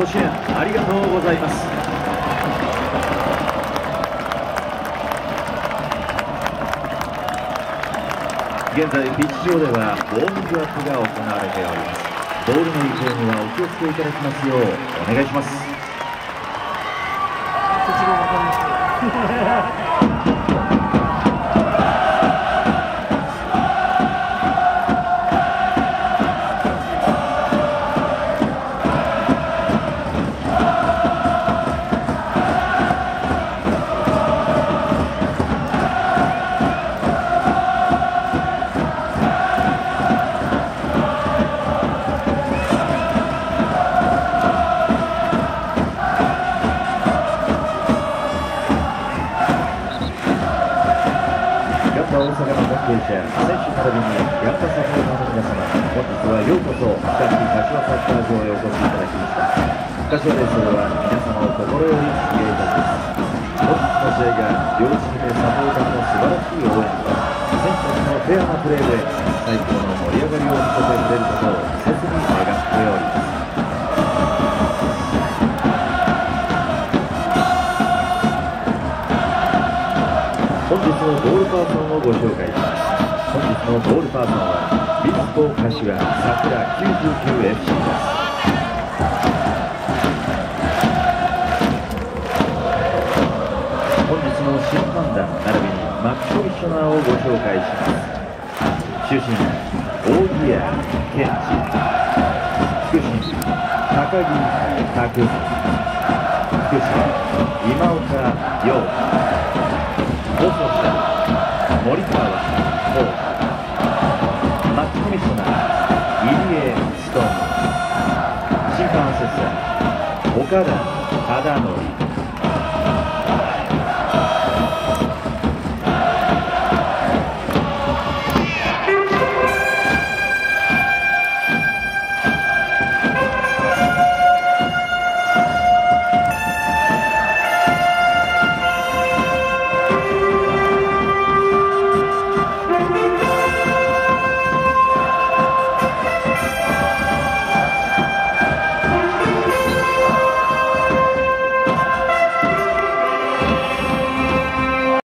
ご支援ありがとうございます。現在ピッチ上ではウォーミングアップが行われております。ボールの移動にはお気をつけいただきますようお願いします。大阪の関係者、選手並びにヤンバサポーターの皆様、本日はようこそ北区柏サッカー場へお越しいただきました。柏レースでは皆様を心より歓迎いたします。本日の試合が両チームサポーターの素晴らしい応援と、選手たちのフェアなプレーで最高の盛り上がりを見せてくれることを本日のゴールパーソンをご紹介します本日のゴールパーソン。はビスコ柏桜 99FC です本日の審判団並びにマックコミッショナーをご紹介します主審大木屋健治副審高木拓副審今岡陽放送車森川浩マッチコミッショナー入江ストーン。審判アセッサー岡田忠則。